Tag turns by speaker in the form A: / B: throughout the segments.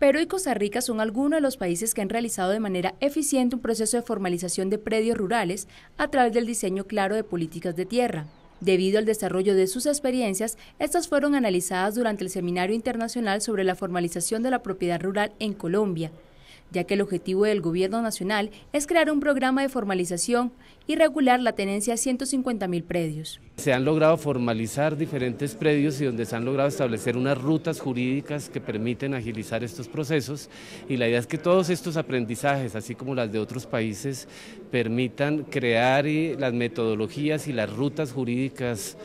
A: Perú y Costa Rica son algunos de los países que han realizado de manera eficiente un proceso de formalización de predios rurales a través del diseño claro de políticas de tierra. Debido al desarrollo de sus experiencias, estas fueron analizadas durante el Seminario Internacional sobre la Formalización de la Propiedad Rural en Colombia, ya que el objetivo del Gobierno Nacional es crear un programa de formalización y regular la tenencia de 150 mil predios.
B: Se han logrado formalizar diferentes predios y donde se han logrado establecer unas rutas jurídicas que permiten agilizar estos procesos y la idea es que todos estos aprendizajes, así como las de otros países, permitan crear las metodologías y las rutas jurídicas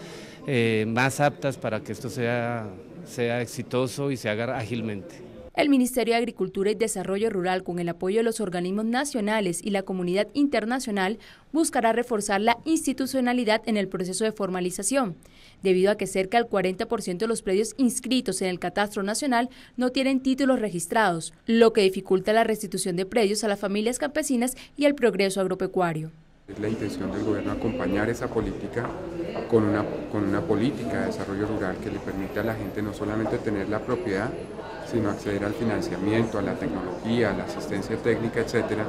B: eh, más aptas para que esto sea, sea exitoso y se haga ágilmente.
A: El Ministerio de Agricultura y Desarrollo Rural, con el apoyo de los organismos nacionales y la comunidad internacional, buscará reforzar la institucionalidad en el proceso de formalización, debido a que cerca del 40% de los predios inscritos en el Catastro Nacional no tienen títulos registrados, lo que dificulta la restitución de predios a las familias campesinas y el progreso agropecuario.
C: Es la intención del gobierno acompañar esa política con una, con una política de desarrollo rural que le permite a la gente no solamente tener la propiedad, sino acceder al financiamiento, a la tecnología, a la asistencia técnica, etcétera,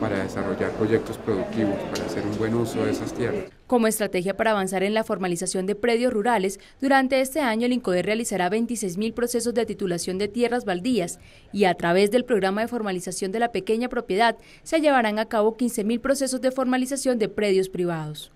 C: para desarrollar proyectos productivos, para hacer un buen uso de esas tierras.
A: Como estrategia para avanzar en la formalización de predios rurales, durante este año el INCODER realizará 26.000 procesos de titulación de tierras baldías y a través del programa de formalización de la pequeña propiedad se llevarán a cabo 15.000 procesos de formalización de predios privados.